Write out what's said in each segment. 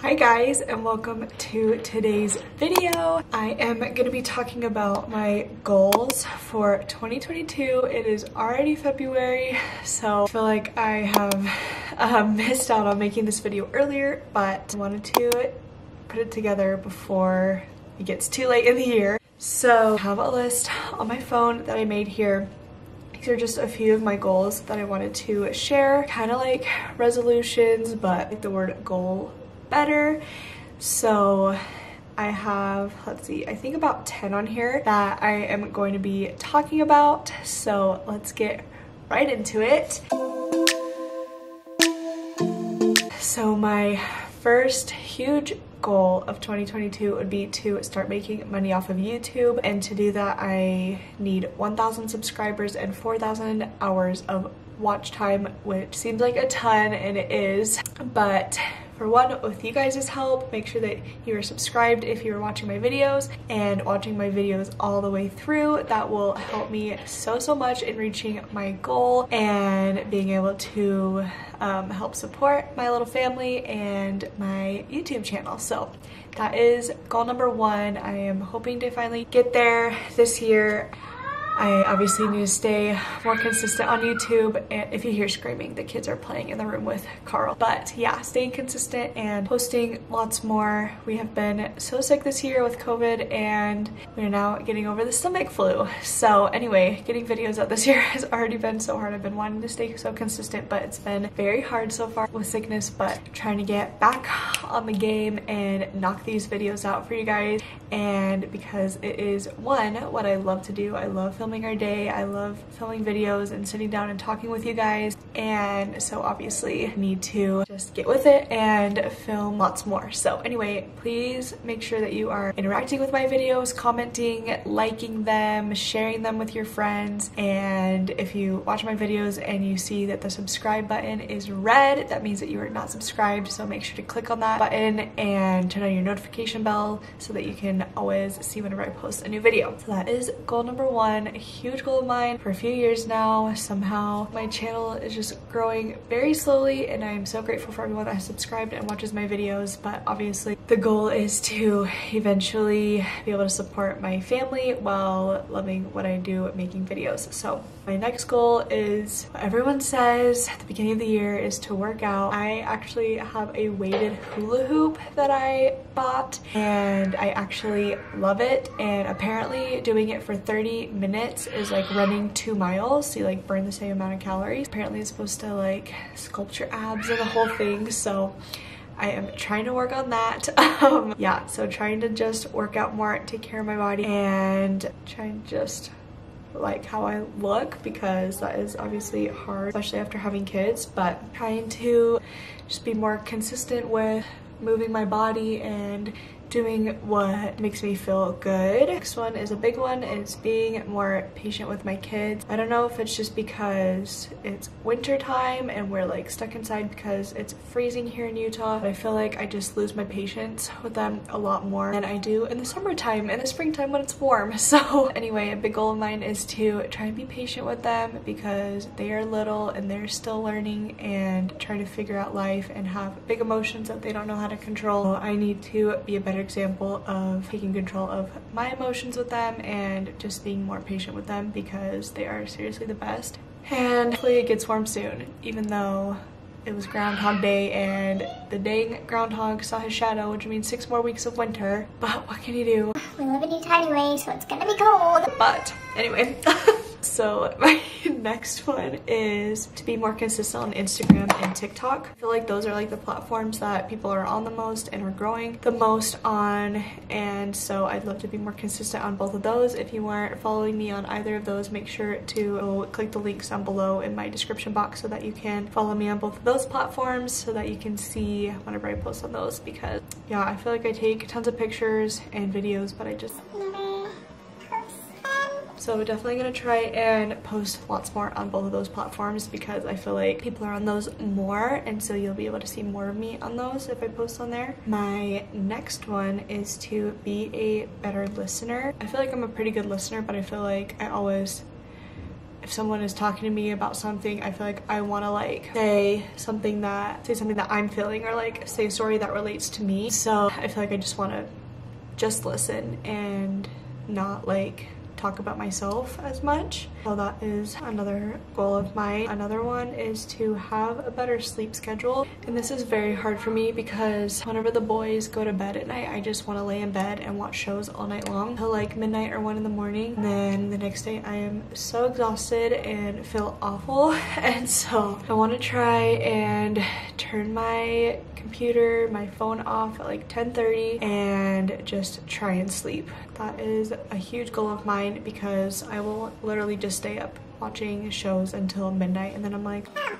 Hi guys and welcome to today's video. I am going to be talking about my goals for 2022. It is already February so I feel like I have um, missed out on making this video earlier but I wanted to put it together before it gets too late in the year. So I have a list on my phone that I made here these are just a few of my goals that I wanted to share. Kind of like resolutions, but the word goal better. So I have, let's see, I think about 10 on here that I am going to be talking about. So let's get right into it. So my first huge goal of 2022 would be to start making money off of YouTube and to do that I need 1,000 subscribers and 4,000 hours of watch time which seems like a ton and it is but for one, with you guys' help, make sure that you are subscribed if you're watching my videos and watching my videos all the way through. That will help me so, so much in reaching my goal and being able to um, help support my little family and my YouTube channel. So that is goal number one. I am hoping to finally get there this year. I obviously need to stay more consistent on YouTube. And if you hear screaming, the kids are playing in the room with Carl. But yeah, staying consistent and posting lots more. We have been so sick this year with COVID and we're now getting over the stomach flu. So anyway, getting videos out this year has already been so hard. I've been wanting to stay so consistent, but it's been very hard so far with sickness, but trying to get back on the game and knock these videos out for you guys. And because it is one, what I love to do. I love filming filming our day. I love filming videos and sitting down and talking with you guys. And so obviously I need to just get with it and film lots more. So anyway, please make sure that you are interacting with my videos, commenting, liking them, sharing them with your friends. And if you watch my videos and you see that the subscribe button is red, that means that you are not subscribed. So make sure to click on that button and turn on your notification bell so that you can always see whenever I post a new video. So that is goal number one huge goal of mine for a few years now. Somehow my channel is just growing very slowly and I'm so grateful for everyone that has subscribed and watches my videos. But obviously the goal is to eventually be able to support my family while loving what I do making videos. So my next goal is what everyone says at the beginning of the year is to work out. I actually have a weighted hula hoop that I bought and I actually love it and apparently doing it for 30 minutes is like running two miles so you like burn the same amount of calories. Apparently it's supposed to like sculpt your abs and the whole thing so I am trying to work on that. Um, yeah, so trying to just work out more, take care of my body, and trying to just like how I look because that is obviously hard, especially after having kids, but trying to just be more consistent with moving my body and doing what makes me feel good. Next one is a big one. It's being more patient with my kids. I don't know if it's just because it's winter time and we're like stuck inside because it's freezing here in Utah. But I feel like I just lose my patience with them a lot more than I do in the summertime and the springtime when it's warm. So anyway, a big goal of mine is to try and be patient with them because they are little and they're still learning and trying to figure out life and have big emotions that they don't know how to control. I need to be a better better example of taking control of my emotions with them and just being more patient with them because they are seriously the best. And hopefully it gets warm soon, even though it was Groundhog Day and the dang groundhog saw his shadow, which means six more weeks of winter. But what can you do? We live in Utah anyway, so it's gonna be cold. But anyway. So my next one is to be more consistent on Instagram and TikTok. I feel like those are like the platforms that people are on the most and are growing the most on. And so I'd love to be more consistent on both of those. If you aren't following me on either of those, make sure to click the links down below in my description box so that you can follow me on both of those platforms so that you can see whenever I post on those because yeah, I feel like I take tons of pictures and videos, but I just so definitely gonna try and post lots more on both of those platforms because I feel like people are on those more and so you'll be able to see more of me on those if I post on there. My next one is to be a better listener. I feel like I'm a pretty good listener but I feel like I always if someone is talking to me about something, I feel like I want to like say something that say something that I'm feeling or like say a story that relates to me. So I feel like I just want to just listen and not like talk about myself as much. So that is another goal of mine. Another one is to have a better sleep schedule. And this is very hard for me because whenever the boys go to bed at night, I just want to lay in bed and watch shows all night long till like midnight or one in the morning. And then the next day I am so exhausted and feel awful. And so I want to try and turn my computer, my phone off at like 10.30 and just try and sleep. That is a huge goal of mine because I will literally just stay up watching shows until midnight and then I'm like, ah,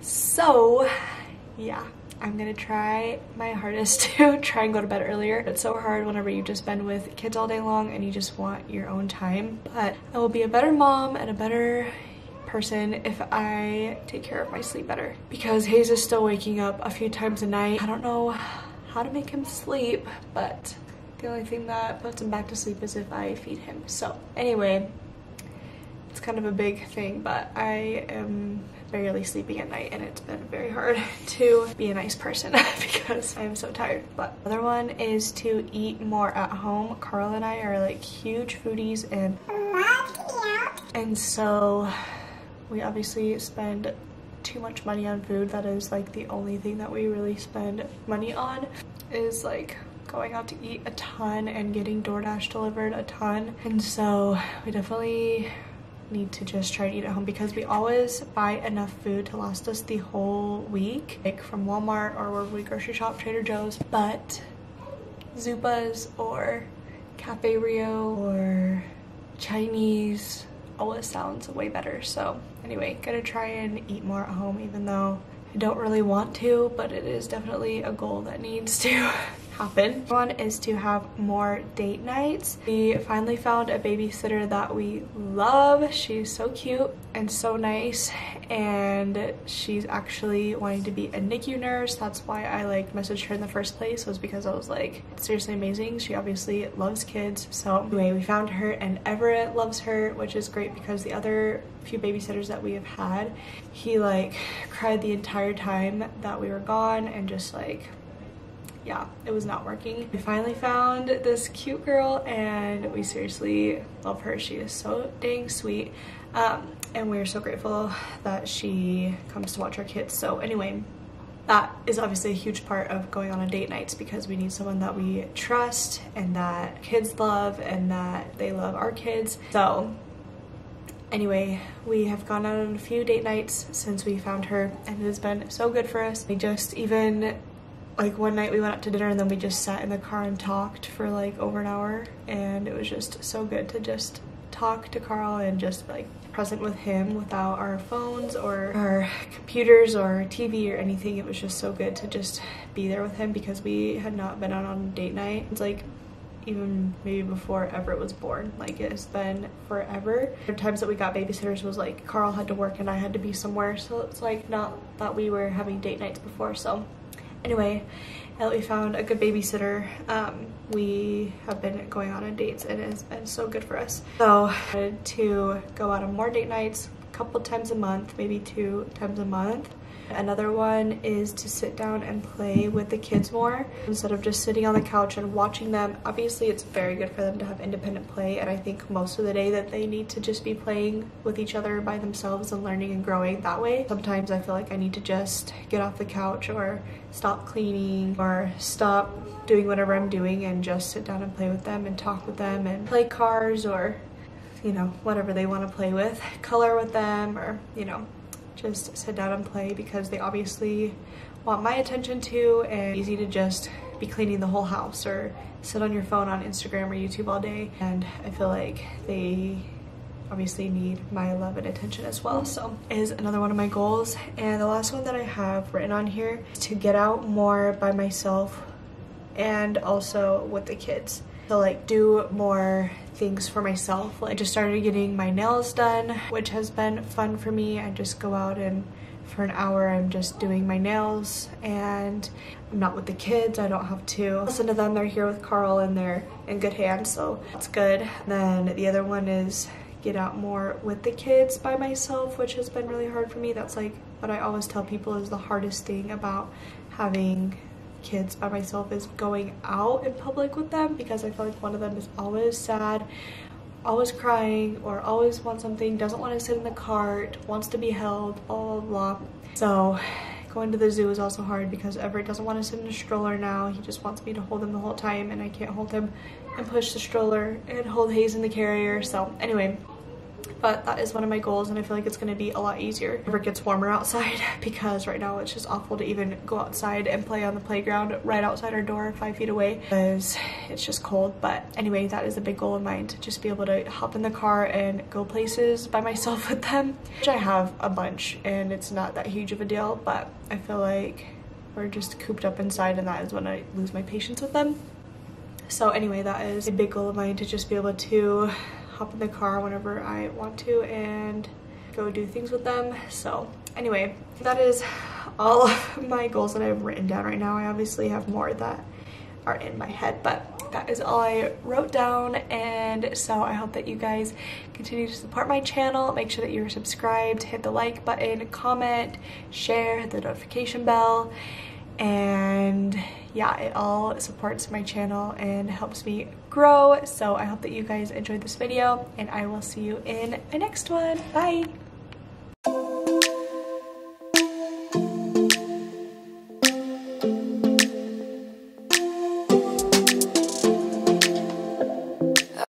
so yeah. I'm gonna try my hardest to try and go to bed earlier. It's so hard whenever you just been with kids all day long and you just want your own time. But I will be a better mom and a better person if I take care of my sleep better. Because Hayes is still waking up a few times a night. I don't know how to make him sleep, but the only thing that puts him back to sleep is if I feed him. So anyway, it's kind of a big thing, but I am barely sleeping at night and it's been very hard to be a nice person because I am so tired. But other one is to eat more at home. Carl and I are like huge foodies and and so we obviously spend too much money on food. That is like the only thing that we really spend money on is like going out to eat a ton and getting DoorDash delivered a ton. And so we definitely need to just try to eat at home because we always buy enough food to last us the whole week, like from Walmart or where we grocery shop, Trader Joe's. But Zupas or Cafe Rio or Chinese always sounds way better. So anyway, gonna try and eat more at home even though I don't really want to, but it is definitely a goal that needs to happen. One is to have more date nights. We finally found a babysitter that we love. She's so cute and so nice and she's actually wanting to be a NICU nurse. That's why I like messaged her in the first place was because I was like, seriously amazing. She obviously loves kids. So anyway, we found her and Everett loves her, which is great because the other few babysitters that we have had, he like cried the entire time that we were gone and just like yeah, it was not working. We finally found this cute girl and we seriously love her. She is so dang sweet. Um, and we're so grateful that she comes to watch our kids. So anyway, that is obviously a huge part of going on a date nights because we need someone that we trust and that kids love and that they love our kids. So anyway, we have gone out on a few date nights since we found her and it has been so good for us. We just even like one night we went out to dinner and then we just sat in the car and talked for like over an hour and it was just so good to just talk to Carl and just like present with him without our phones or our computers or TV or anything. It was just so good to just be there with him because we had not been out on date night. It's like even maybe before Everett was born. Like it's been forever. The times that we got babysitters was like Carl had to work and I had to be somewhere. So it's like not that we were having date nights before. So Anyway, we found a good babysitter, um, we have been going on dates and it has been so good for us. So to go out on more date nights a couple times a month, maybe two times a month. Another one is to sit down and play with the kids more instead of just sitting on the couch and watching them. Obviously, it's very good for them to have independent play, and I think most of the day that they need to just be playing with each other by themselves and learning and growing that way. Sometimes I feel like I need to just get off the couch or stop cleaning or stop doing whatever I'm doing and just sit down and play with them and talk with them and play cars or you know, whatever they want to play with, color with them or, you know, just sit down and play because they obviously want my attention too and easy to just be cleaning the whole house or sit on your phone on Instagram or YouTube all day. And I feel like they obviously need my love and attention as well. So is another one of my goals. And the last one that I have written on here is to get out more by myself and also with the kids to like do more things for myself. I just started getting my nails done, which has been fun for me. I just go out and for an hour I'm just doing my nails and I'm not with the kids. I don't have to listen to them. They're here with Carl and they're in good hands, so that's good. Then the other one is get out more with the kids by myself, which has been really hard for me. That's like what I always tell people is the hardest thing about having kids by myself is going out in public with them because I feel like one of them is always sad always crying or always wants something, doesn't want to sit in the cart, wants to be held, blah, blah, blah. So going to the zoo is also hard because Everett doesn't want to sit in a stroller now. He just wants me to hold him the whole time and I can't hold him and push the stroller and hold Hayes in the carrier. So anyway, but that is one of my goals and I feel like it's to be a lot easier. If it gets warmer outside because right now it's just awful to even go outside and play on the playground right outside our door five feet away because it's just cold. But anyway that is a big goal of mine to just be able to hop in the car and go places by myself with them. Which I have a bunch and it's not that huge of a deal but I feel like we're just cooped up inside and that is when I lose my patience with them. So anyway that is a big goal of mine to just be able to hop in the car whenever I want to and go do things with them. So anyway, that is all of my goals that I've written down right now. I obviously have more that are in my head, but that is all I wrote down. And so I hope that you guys continue to support my channel. Make sure that you're subscribed, hit the like button, comment, share, hit the notification bell. And yeah, it all supports my channel and helps me grow. So I hope that you guys enjoyed this video and I will see you in my next one. Bye!